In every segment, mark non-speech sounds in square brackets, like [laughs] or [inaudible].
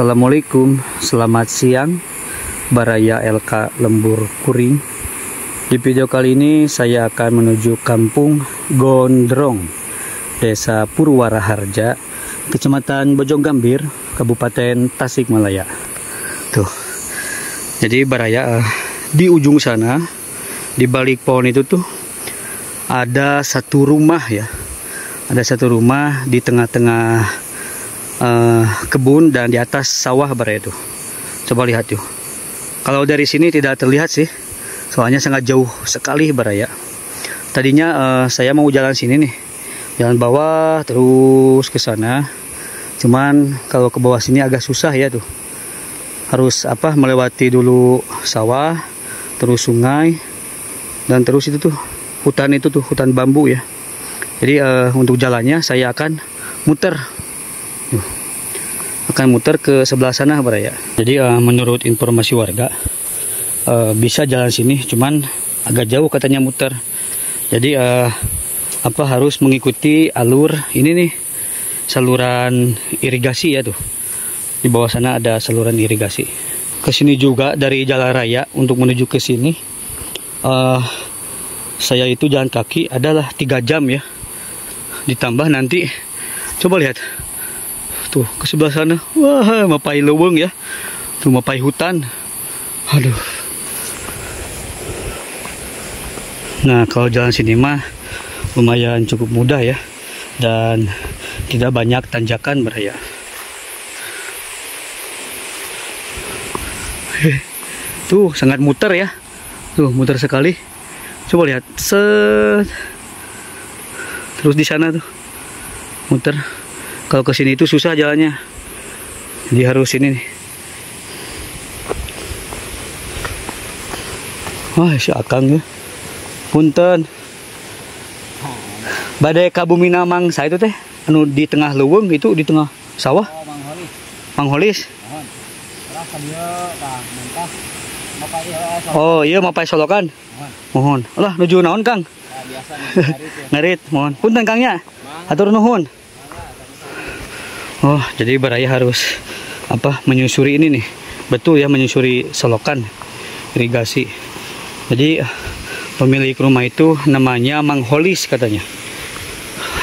Assalamualaikum, selamat siang Baraya LK Lembur Kuring. Di video kali ini saya akan menuju kampung Gondrong Desa Purwaraharja Kecamatan Bojonggambir Kabupaten Tasikmalaya. Tuh. Jadi Baraya eh, di ujung sana Di balik pohon itu tuh Ada satu rumah ya. Ada satu rumah di tengah-tengah uh, kebun dan di atas sawah bara itu. Coba lihat yuk. Kalau dari sini tidak terlihat sih, soalnya sangat jauh sekali bara ya. Tadinya uh, saya mau jalan sini nih, jalan bawah terus ke sana. Cuman kalau ke bawah sini agak susah ya tuh. Harus apa melewati dulu sawah, terus sungai, dan terus itu tuh hutan itu tuh hutan bambu ya. Jadi uh, untuk jalannya saya akan muter akan muter ke sebelah sana ya. Jadi uh, menurut informasi warga uh, bisa jalan sini, cuman agak jauh katanya muter. Jadi uh, apa harus mengikuti alur ini nih saluran irigasi ya tuh. Di bawah sana ada saluran irigasi. Ke sini juga dari jalan raya untuk menuju ke sini. Uh, saya itu jalan kaki adalah tiga jam ya. Ditambah nanti coba lihat Tuh ke sebelah sana. Wah, mapai leweng ya. Tuh mapai hutan. Aduh. Nah, kalau jalan sini mah lumayan cukup mudah ya. Dan tidak banyak tanjakan beraya. Tuh, sangat muter ya. Tuh, muter sekali. Coba lihat. Set. Terus di sana tuh. Muter kalau ke sini itu susah jalannya. Jadi harus ini nih. Wah si akang ya. Punten. Badai kabumina mangsa itu teh anu di tengah leweng itu di tengah sawah. Oh, mangholis oh iya mapai solokan mohon. Allah nuju naon kang? [laughs] Ngarit mohon. Punten kangnya atur nuhun Oh, jadi Baraya harus apa menyusuri ini nih. Betul ya menyusuri selokan irigasi. Jadi pemilik rumah itu namanya Mang Holis katanya.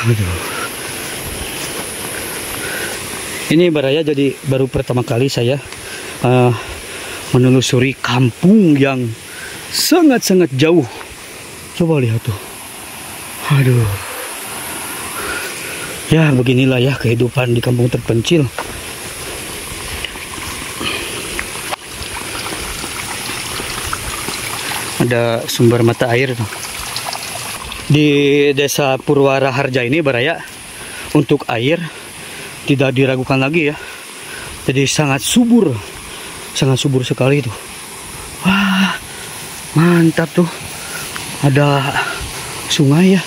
Aduh. Ini Baraya jadi baru pertama kali saya uh, menelusuri kampung yang sangat-sangat jauh. Coba lihat tuh. Aduh. Ya beginilah ya kehidupan di kampung terpencil. Ada sumber mata air. Di desa Purwara Harja ini Baraya untuk air tidak diragukan lagi ya. Jadi sangat subur. Sangat subur sekali tuh. Wah, mantap tuh. Ada sungai ya.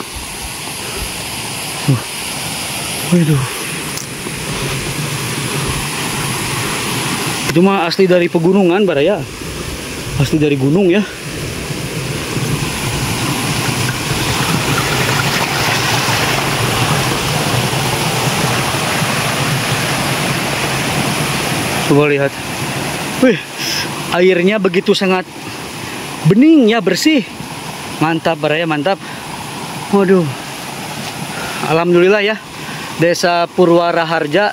Waduh. Itu mah asli dari pegunungan, Baraya. Asli dari gunung ya. Coba lihat. Wih, airnya begitu sangat bening ya, bersih. Mantap, Baraya, mantap. Waduh. Alhamdulillah ya. Desa Purwara Harja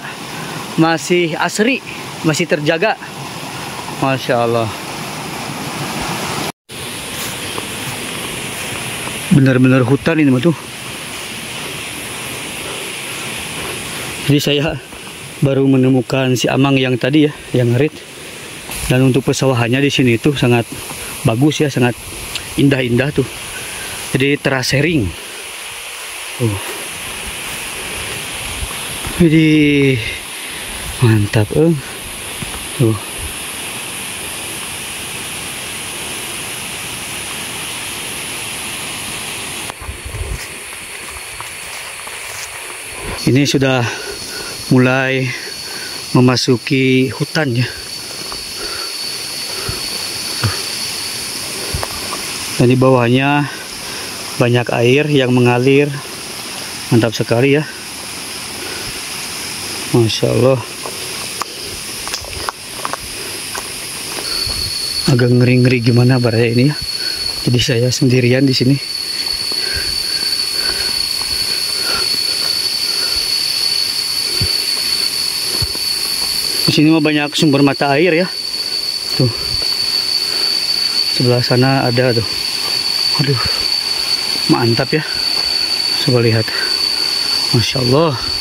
masih asri, masih terjaga. Masya Allah. Benar-benar hutan ini tuh. Jadi saya baru menemukan si amang yang tadi ya, yang ngerit. Dan untuk pesawahannya di sini itu sangat bagus ya, sangat indah-indah tuh. Jadi terasering. Uh. Widih. Mantap, eh. Tuh. Ini sudah mulai memasuki hutan ya. Dan di bawahnya banyak air yang mengalir. Mantap sekali ya. Masya Allah agak ngeri-ngeri gimana baraya ini ya. Jadi saya sendirian di sini. Di sini mah banyak sumber mata air ya. Tuh. Sebelah sana ada tuh. Aduh mantap ya. Coba lihat. Masya Allah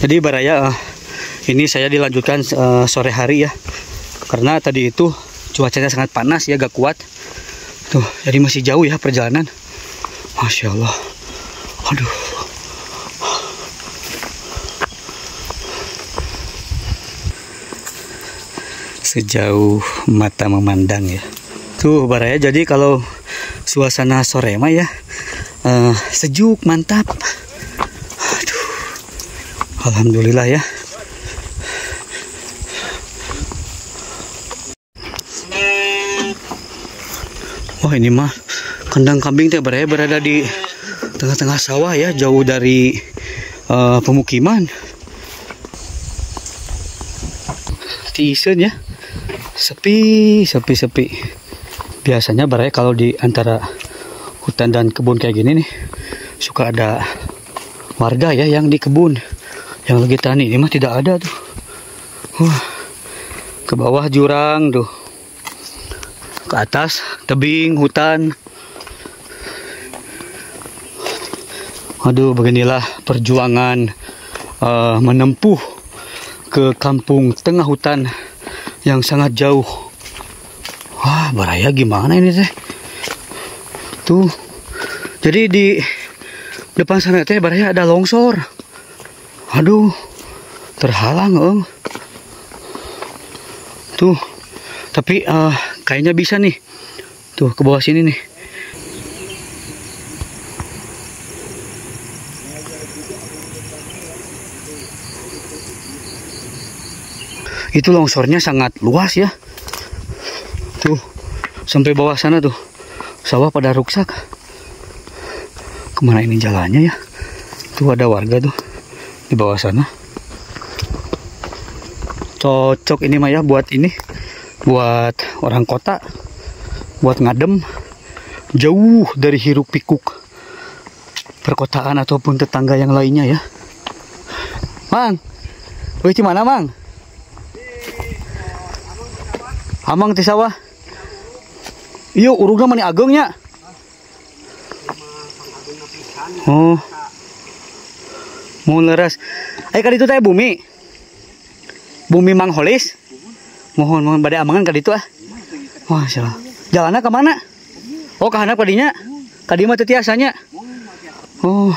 Jadi Baraya, uh, ini saya dilanjutkan uh, sore hari ya. Karena tadi itu cuacanya sangat panas ya, gak kuat. Tuh, jadi masih jauh ya perjalanan. Masya Allah. Aduh. Sejauh mata memandang ya. Tuh Baraya, jadi kalau suasana sore mah ya, uh, sejuk, mantap. Alhamdulillah ya. Wah ini mah kandang kambing teh berada berada di tengah-tengah sawah ya, jauh dari uh, pemukiman. Tisen ya, sepi, sepi, sepi. Biasanya beraya kalau di antara hutan dan kebun kayak gini nih, suka ada warga ya yang di kebun yang lagi tani ini mah tidak ada tuh. Uh, ke bawah jurang tuh. Ke atas tebing hutan. Aduh beginilah perjuangan uh, menempuh ke kampung tengah hutan yang sangat jauh. Wah baraya gimana ini teh? Tuh. Jadi di depan sana teh baraya ada longsor Aduh, terhalang om. Tuh, tapi uh, kayaknya bisa nih. Tuh ke bawah sini nih. Itu longsornya sangat luas ya. Tuh, sampai bawah sana tuh. Sawah pada rusak. Ke mana ini jalannya ya? Tuh ada warga tuh di bawah sana. Cocok ini Maya buat ini. Buat orang kota. Buat ngadem. Jauh dari hiruk pikuk perkotaan ataupun tetangga yang lainnya ya. Mang Wih di mana Mang? Amang di sawah. Iya urugna mani agungnya Oh mau leras ayo kali itu teh bumi. Bumi mangholis. Mohon mohon badai amangan kali itu ah. Wah salah jalannya ke mana oh kehana kadinya kadi mah tiasanya. Oh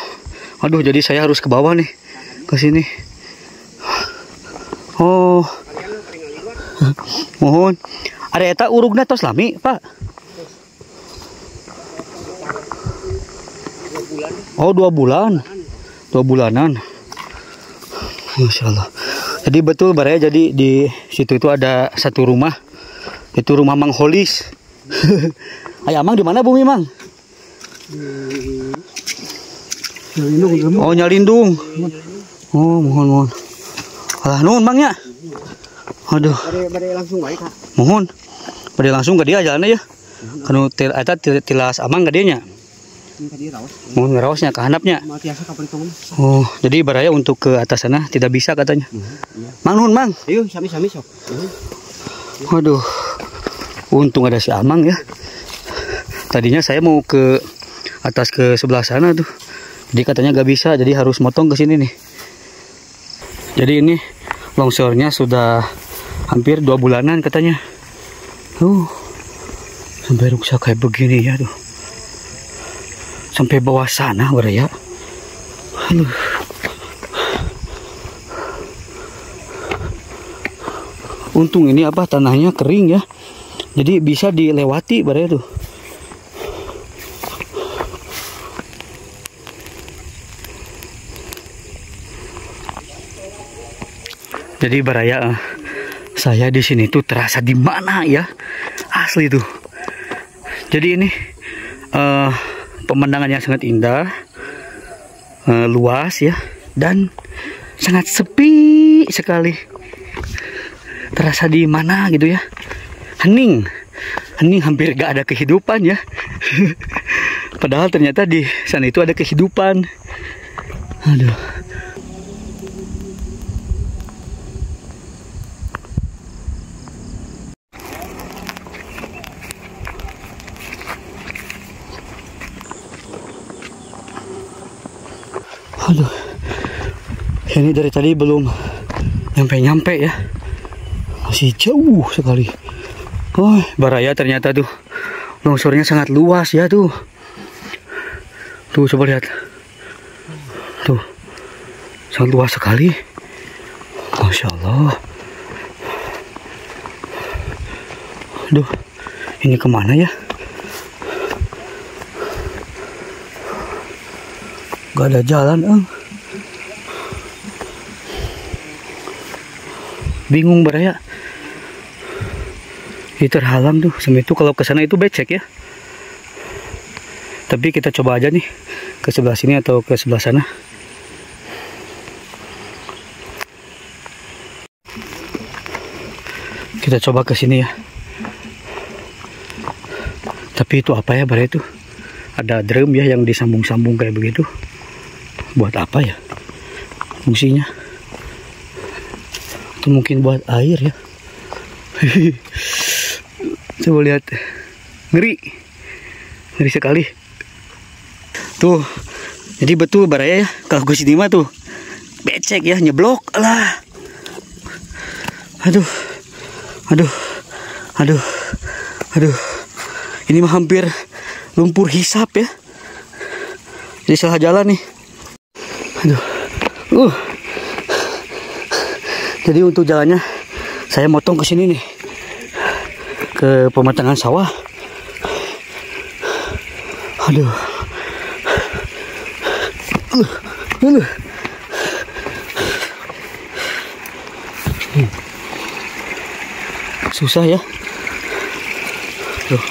aduh jadi saya harus ke bawah nih ke sini. Oh. Mohon. Ada eta urugna tos lami pak. Oh dua bulan dua bulanan Masya Allah jadi betul Baraya jadi di situ itu ada satu rumah. Itu rumah Mang Holis. [laughs] Ayah Mang di mana bumi Mang? Oh Nyalindung. Oh mohon mohon. Alah nuhun Mang ya. Aduh. Mohon. Pada langsung ke dia jalannya ya Kanu tilas amang ke dia nya Ngerausnya ke handapnya. Oh, jadi baraya untuk ke atas sana tidak bisa katanya. Mang nun mang. Ayo sami sami sok. Waduh. Untung ada si Amang ya. Tadinya saya mau ke atas ke sebelah sana tuh. Jadi katanya gak bisa, jadi harus motong ke sini nih. Jadi ini longsornya sudah hampir dua bulanan katanya. Uh, sampai rusak kayak begini ya tuh sampai bawah sana Baraya. Aduh. Untung ini apa tanahnya kering ya. Jadi bisa dilewati Baraya tuh. Jadi Baraya eh, saya di sini tuh terasa di mana ya? Asli tuh. Jadi ini uh, pemandangan yang sangat indah, uh, luas ya, dan sangat sepi sekali. Terasa di mana gitu ya? Hening, hening hampir gak ada kehidupan ya. [laughs] Padahal ternyata di sana itu ada kehidupan. Aduh. Ini dari tadi belum nyampe-nyampe ya. Masih jauh sekali. Oh, Baraya ternyata tuh longsornya sangat luas ya tuh. Tuh coba lihat. Tuh. Sangat luas sekali. Masya Allah. Aduh. Ini ke mana ya? Gak ada jalan, Eng. Bingung beraya. Ini terhalang tuh. Sama itu kalau ke sana itu becek ya. Tapi kita coba aja nih ke sebelah sini atau ke sebelah sana. Kita coba ke sini ya. Tapi itu apa ya bare itu? Ada drum ya yang disambung-sambung kayak begitu buat apa ya fungsinya atau mungkin buat air ya. [laughs] Coba lihat. Ngeri. Ngeri sekali. Tuh. Jadi betul baraya ya. Kalau gue sini mah tuh becek ya nyeblok lah. Aduh. Aduh. Aduh. Aduh. Ini mah hampir lumpur hisap ya. Jadi salah jalan nih. Aduh. Uh. Jadi untuk jalannya saya motong ke sini nih. Ke pematangan sawah. Aduh. Uh. Uh. Susah ya. Tuh.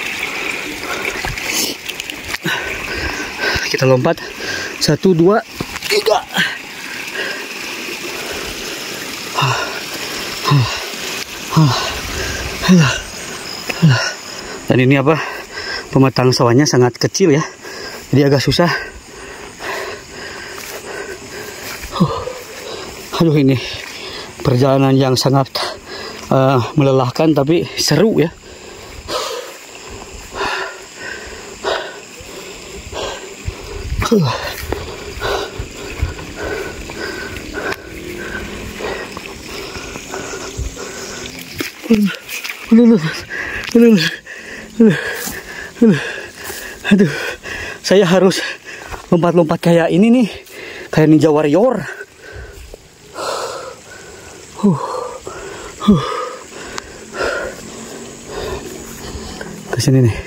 Kita lompat. Satu, dua, Dan ini apa? Pematang sawahnya sangat kecil ya. Jadi agak susah. Aduh ini perjalanan yang sangat uh, melelahkan tapi seru ya. Uh. Aduh, saya harus lompat-lompat kayak ini nih, kayak ninja warrior. Huh. Huh. Ke sini nih.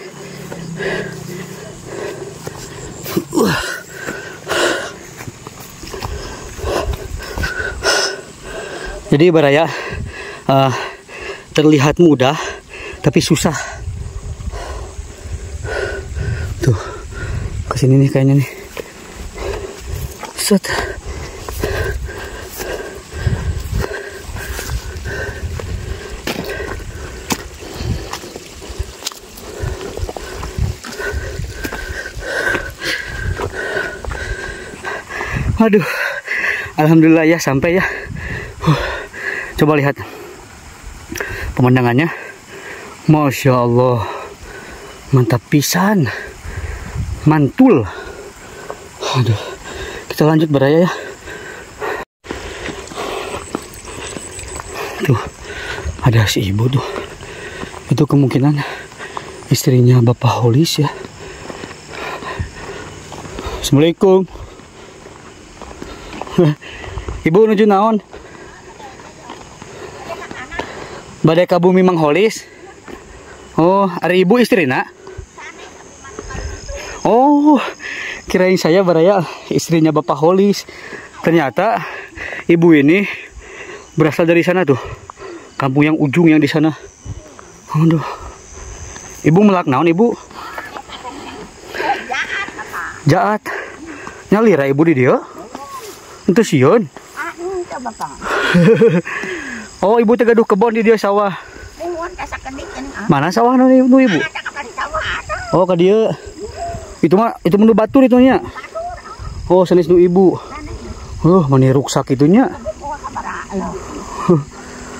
Jadi baraya uh, terlihat mudah tapi susah. Tuh ke sini nih kayaknya nih. Set. Aduh, alhamdulillah ya sampai ya. Uh, coba lihat pemandangannya Masya Allah. Mantap pisan. Mantul. Aduh. Kita lanjut beraya ya. Tuh. Ada si ibu tuh. Itu kemungkinan istrinya bapak holis ya. Assalamualaikum. [laughs] Ibu nuju naon? Badai ka bumi mangholis. Oh, hari ibu istri nak? Oh, kirain saya baraya istrinya Bapak Holis. Ternyata ibu ini berasal dari sana tuh. Kampung yang ujung yang di sana. Aduh. Ibu melak naon ibu? Jaat. Nyalira ibu di dia? Itu sion. [laughs] oh, ibu tegaduh kebon di dia sawah. Mana sawah nu ibu? Oh, ke dia. Itu mah itu menu batu itu nya. Oh, sanes nu ibu. Oh, mani ruksak itunya.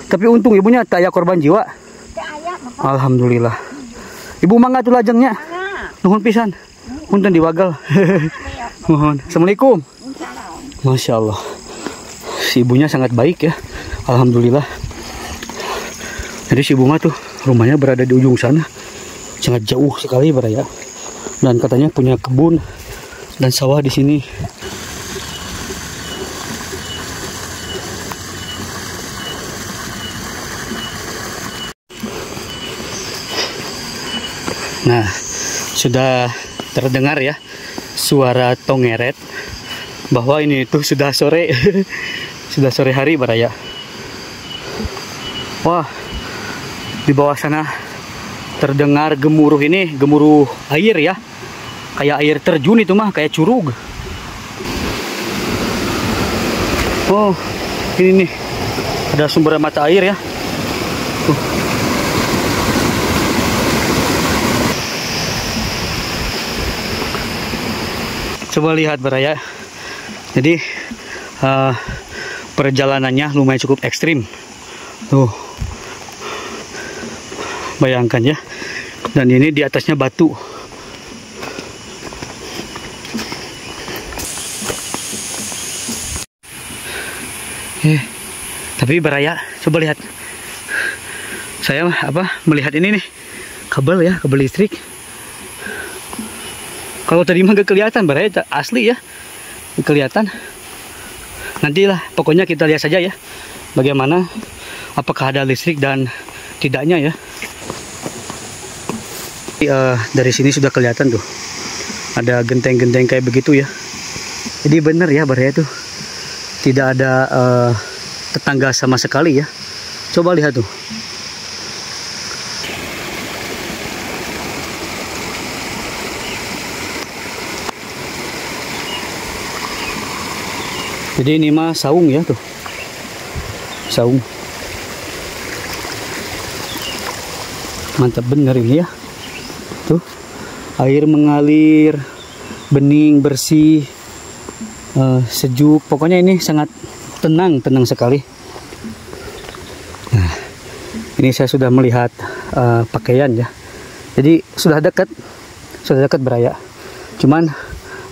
Tapi untung ibunya tak ada korban jiwa. Alhamdulillah. Ibu mangga tuh lajengnya. Nuhun pisan. Punten diwagal. [laughs] Mohon. Assalamualaikum. Masya Allah. Si ibunya sangat baik ya. Alhamdulillah. Jadi si bunga tuh rumahnya berada di ujung sana. Sangat jauh sekali beraya. Dan katanya punya kebun dan sawah di sini. Nah, sudah terdengar ya suara tongeret bahwa ini itu sudah sore [laughs] sudah sore hari baraya wah di bawah sana terdengar gemuruh ini gemuruh air ya. Kayak air terjun itu mah kayak curug. Oh ini nih. Ada sumber mata air ya. Coba lihat baraya jadi uh, perjalanannya lumayan cukup ekstrim. Tuh bayangkan ya. Dan ini di atasnya batu. Eh tapi baraya coba lihat. Saya apa melihat ini nih. Kabel ya kabel listrik. Kalau tadi mah gak kelihatan baraya asli ya. Kelihatan. Nantilah pokoknya kita lihat saja ya. Bagaimana apakah ada listrik dan tidaknya ya uh, dari sini sudah kelihatan tuh. Ada genteng-genteng kayak begitu ya. Jadi benar ya baraya tuh tidak ada uh, tetangga sama sekali ya. Coba lihat tuh. Jadi ini mah saung ya tuh. Saung. Mantap bener ini ya air mengalir bening bersih uh, sejuk. Pokoknya ini sangat tenang tenang sekali. Nah ini saya sudah melihat uh, pakaian ya. Jadi sudah dekat sudah dekat beraya. Cuman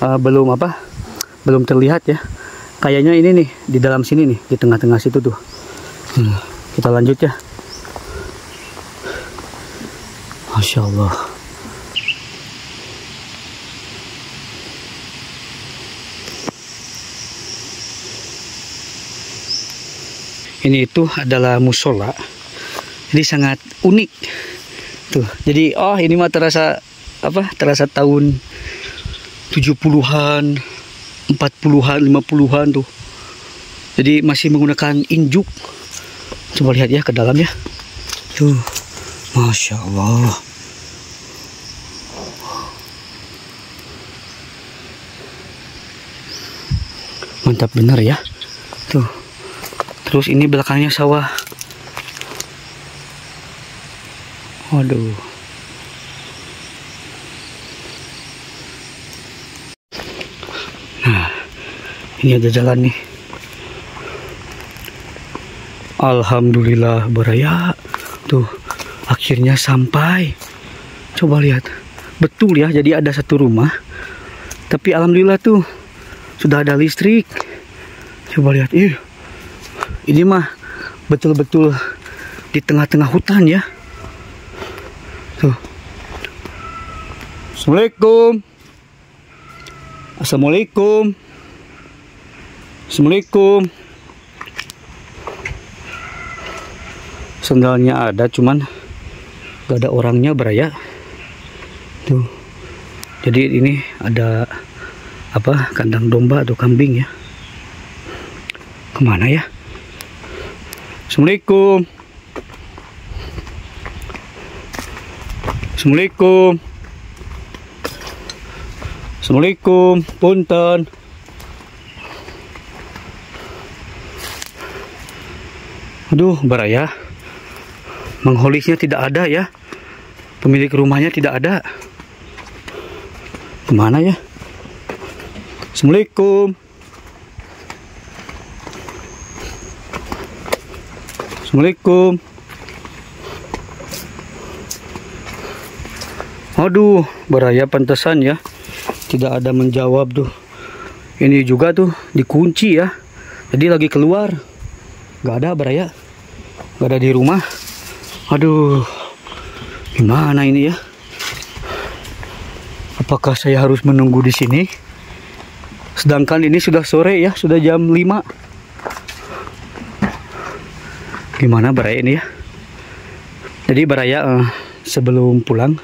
uh, belum apa belum terlihat ya. Kayaknya ini nih di dalam sini nih di tengah-tengah situ tuh. Hmm, kita lanjut ya. Masya Allah ini itu adalah musola. Jadi sangat unik. Tuh jadi oh ini mah terasa apa terasa tahun 70-an 40-an 50-an tuh. Jadi masih menggunakan injuk. Coba lihat ya ke dalam ya. Tuh Masya Allah. Mantap benar ya. Tuh terus ini belakangnya sawah. Waduh. Ini ada jalan nih. Alhamdulillah beraya. Tuh akhirnya sampai. Coba lihat. Betul ya jadi ada satu rumah. Tapi Alhamdulillah tuh sudah ada listrik. Coba lihat ih ini mah betul-betul di tengah-tengah hutan ya tuh Assalamualaikum Assalamualaikum. Assalamualaikum. Sendalnya ada cuman gak ada orangnya beraya. Tuh. Jadi ini ada apa kandang domba atau kambing ya. Ke mana ya? Assalamualaikum. Assalamualaikum. Assalamualaikum. Punten. Aduh, baraya. Mengholisnya tidak ada ya. Pemilik rumahnya tidak ada. Ke mana ya? Assalamualaikum. Assalamualaikum. Aduh, beraya pantesan ya. Tidak ada menjawab tuh. Ini juga tuh dikunci ya. Jadi lagi keluar. Gak ada beraya. Gak ada di rumah. Aduh. Gimana ini ya? Apakah saya harus menunggu di sini? Sedangkan ini sudah sore ya, sudah jam 5. Gimana Baraya ini ya? Jadi Baraya uh, sebelum pulang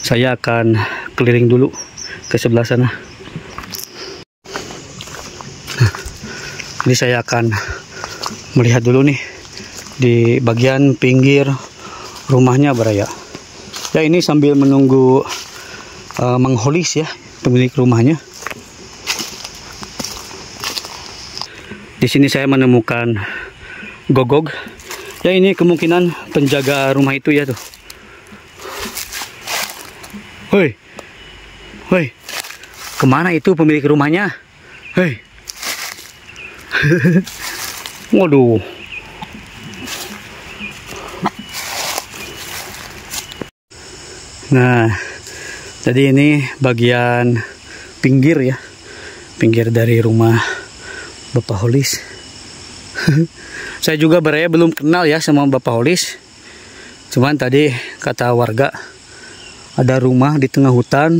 saya akan keliling dulu ke sebelah sana. Ini saya akan melihat dulu nih di bagian pinggir rumahnya Baraya. Ya ini sambil menunggu uh, mengholis ya pemilik rumahnya. Di sini saya menemukan gogog. Ya ini kemungkinan penjaga rumah itu ya tuh. Hoi. Hoi. Ke mana itu pemilik rumahnya? Hei. [laughs] Waduh. Nah, jadi ini bagian pinggir ya. Pinggir dari rumah Bapak Holis. [laughs] Saya juga beraya belum kenal ya sama Bapak Holis. Cuman tadi kata warga ada rumah di tengah hutan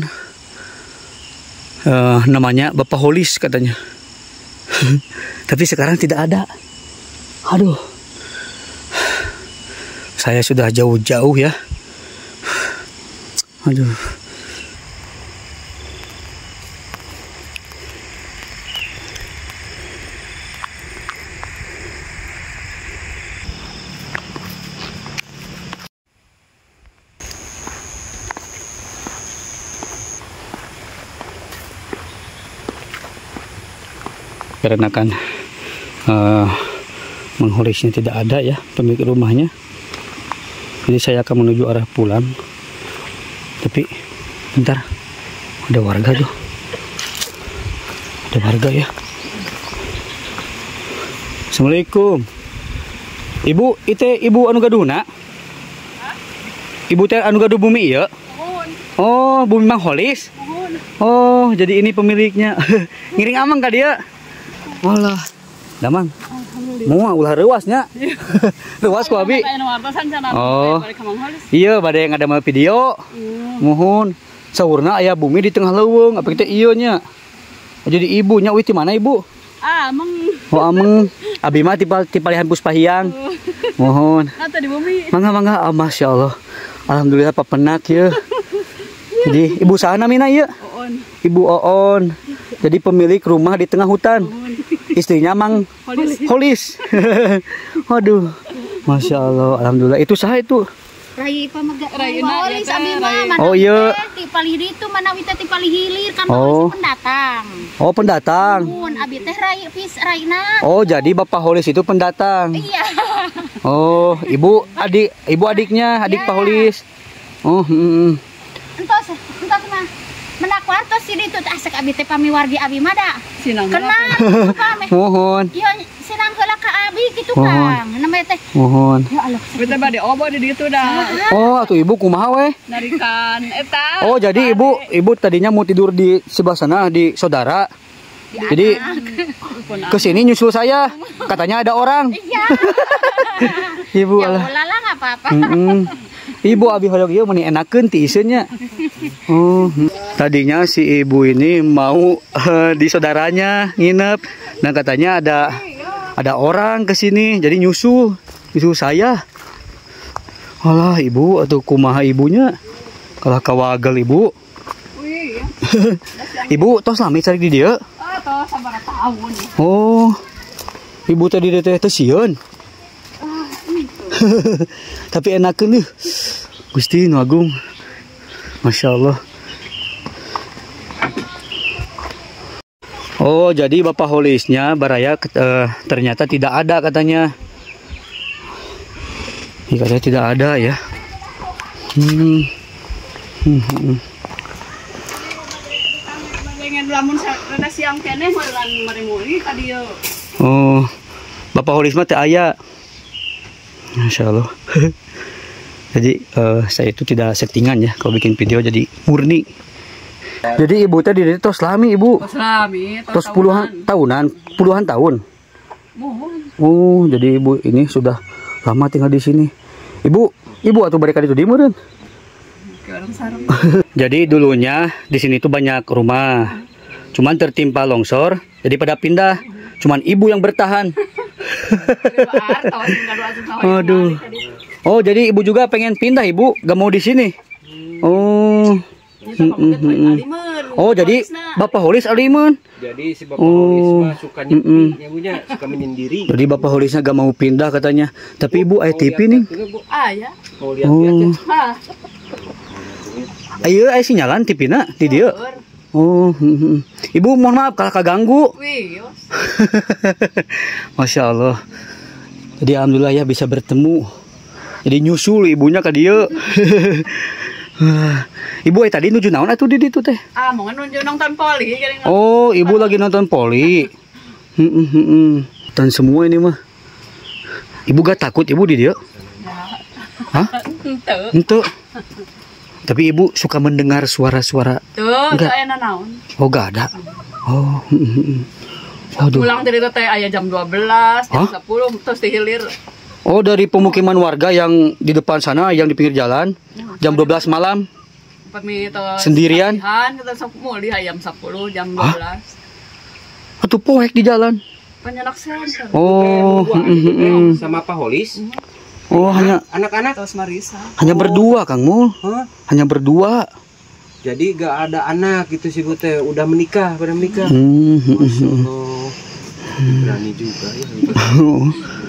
uh, namanya Bapak Holis katanya. [laughs] Tapi sekarang tidak ada. Aduh. Saya sudah jauh-jauh ya. Aduh. Karena kan uh, mengholisnya tidak ada ya pemilik rumahnya. Jadi saya akan menuju arah pulang. Tapi bentar ada warga tuh. Ada warga ya. Assalamualaikum. Ibu itu ibu anu gaduna Ibu teh anu gaduh bumi ya? Oh bumi mang holis? Oh jadi ini pemiliknya. [laughs] Ngiring amang kah dia Walah, damang. Mau ulah rewasnya. [laughs] Rewas ku abi. Oh. Iya, bade yang ada mau video. Mohon. Sahurna ayah bumi di tengah leuweung, apa kita iya nya. Jadi ibunya wih di mana ibu? Ah, ameng. Oh, ameng. Abi mah tipal tipalihan puspahiang. Mohon. Ata di bumi. Mangga mangga, oh, masya Allah. Alhamdulillah papenak ya. [laughs] Jadi ibu sana mina ya? Oon. Ibu Oon. Jadi pemilik rumah di tengah hutan. Istrinya mang Holis. holis. [laughs] Waduh. Masya Allah. Alhamdulillah. Itu sah itu. Rai pamaga Rai Holis abi mah Oh, iya. Ti palihir itu mana wita ti palihilir kan Oh. Pendatang. Oh pendatang. Mun abi teh Rai pis Raina. Oh jadi bapak holis itu pendatang. Iya. [laughs] Oh ibu adik ibu adiknya adik Ya. pak holis. Oh. hmm. Entos menakwartos si ditu teh asek abi teh pamiwargi abi mah da. Sinang Kenal. Mohon. Iya sinang heula ka abi gitu Oh. Kang. Namanya teh Mohon. ya Allah. Beta bade obo di ditu dah. Oh atuh ibu kumaha weh? Narikan eta. Oh jadi ibu ibu tadinya mau tidur di sebelah sana di saudara. Jadi ke sini nyusul saya. Katanya ada orang. Iya. [laughs] Ibu Ya alah. ulah lah enggak apa-apa. Mm-mm. Ibu abi hoyong ieu meni enakeun ti iseunnya. [laughs] Oh, hmm. Tadinya si ibu ini mau eh, di saudaranya nginep dan katanya ada ada orang ke sini jadi nyusul nyusul saya. Alah ibu atau kumaha ibunya? Kalah kawagal ibu. [laughs] Ibu tos lami cari di dia. Ah, tahun. Oh. Ibu tadi teh teh sieun. [laughs] Tapi enakeun nih. Gusti agung. Masya Allah. Oh, jadi Bapak Holisnya Baraya eh, ternyata tidak ada katanya. Iya, katanya tidak ada ya. Hmm. Hmm, hmm. Oh, Bapak Holis mah teu aya. Masya Allah. [laughs] jadi eh, saya itu tidak settingan ya kalau bikin video jadi murni. Jadi ibu tadi dari tos lami ibu. Tos lami, Tos puluhan tahunan, puluhan tahun. Mohon. Oh, jadi ibu ini sudah lama tinggal di sini. Ibu, ibu atau balik itu di meureun? [laughs] Jadi dulunya di sini tuh banyak rumah. Cuman tertimpa longsor, jadi pada pindah. Cuman ibu yang bertahan. [laughs] Aduh. Oh, jadi ibu juga pengen pindah, ibu? Gak mau di sini? Oh. Mm, mm, mm, mm. Oh, jadi Bapak Holis alimun. Jadi si Bapak Oh. Holis mah suka nyepi, nyepunya suka menyendiri. Jadi Bapak Holisnya gak mau pindah katanya. Tapi ibu ayah TV nih. Bu, Ah ya. mau lihat-lihat ya. Oh. Hah. Ayo, ayah sinyalan TV na di dia. Oh, mm, mm. ibu mohon maaf kalau kaganggu. [laughs] Wih, yo. Masya Allah. Jadi alhamdulillah ya bisa bertemu. Jadi nyusul ibunya ke dia. [laughs] ibu eh tadi nuju naon atuh di ditu teh? Ah, mau nunjuk nonton poli Oh, ibu lagi nonton poli. [laughs] Hmm, hmm. Dan semua ini mah. Ibu gak takut ibu di dia? Hah? [laughs] Ente. Ente. Tapi ibu suka mendengar suara-suara. Tuh, Enggak. kayak naon. Oh, gak ada. Oh, hmm, hmm, hmm. Waduh. Pulang dari teh aya jam 12, jam Hah? 10 terus dihilir. Oh, dari pemukiman warga yang di depan sana, yang di pinggir jalan, jam 12 malam. Pemi terus Sendirian? ayam 10 jam 12. Hah? Atau poek di jalan. Penyenak. Oh, hmm, hmm, hmm. sama Pak Holis. oh hanya Anak-anak, Terus Marisa. hanya berdua, Kang Mul. Hanya berdua. Jadi gak ada anak gitu sih Bu teh. Udah menikah, pada menikah. Hmm, Masya. Allah. Berani juga ya. [laughs]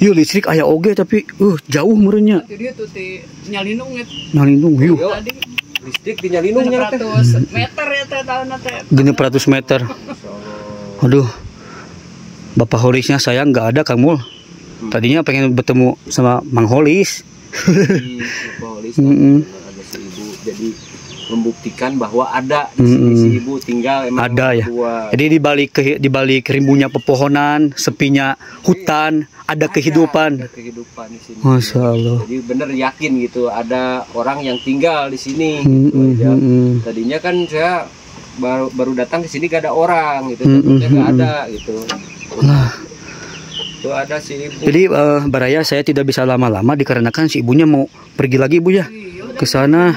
Yuk listrik ayah oge tapi uh jauh merenya. Jadi itu ti nyalinung itu Nyalindung yuk. Yo, tadi listrik dinyalinungnya teh. 100 meter ya teh tahun teh. Genep ratus meter. Aduh. Bapak Holisnya saya nggak ada Kang Mul. Tadinya pengen bertemu sama Mang Holis. [laughs] Ada si ibu. Jadi membuktikan bahwa ada di sini Mm-mm. si ibu tinggal emang Ada ya. berdua. Jadi di balik ke, di balik rimbunya pepohonan, sepinya hutan, ada kehidupan. Ada kehidupan di sini. Masya Allah. Jadi bener yakin gitu ada orang yang tinggal di sini. Hmm, gitu hmm, aja. hmm, hmm. Tadinya kan saya baru baru datang ke sini gak ada orang gitu, Hmm, hmm, gak hmm. ada gitu. Nah, Itu ada si ibu. jadi eh, Baraya saya tidak bisa lama-lama dikarenakan si ibunya mau pergi lagi Bu ya Iya, ke sana.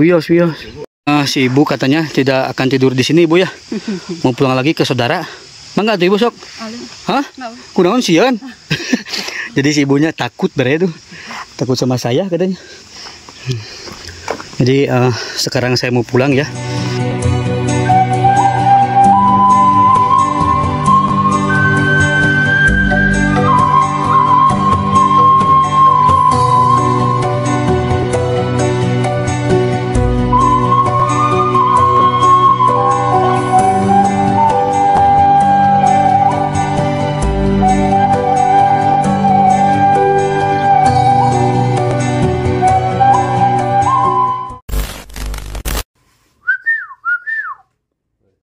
Wios, wios. Ah, si ibu katanya tidak akan tidur di sini, ibu ya. [laughs] Mau pulang lagi ke saudara. Mangga tuh ibu sok. Hah? Kunaon sieun? [laughs] Jadi si ibunya takut berarti tuh. Takut sama saya katanya. Hmm. Jadi eh, sekarang saya mau pulang ya.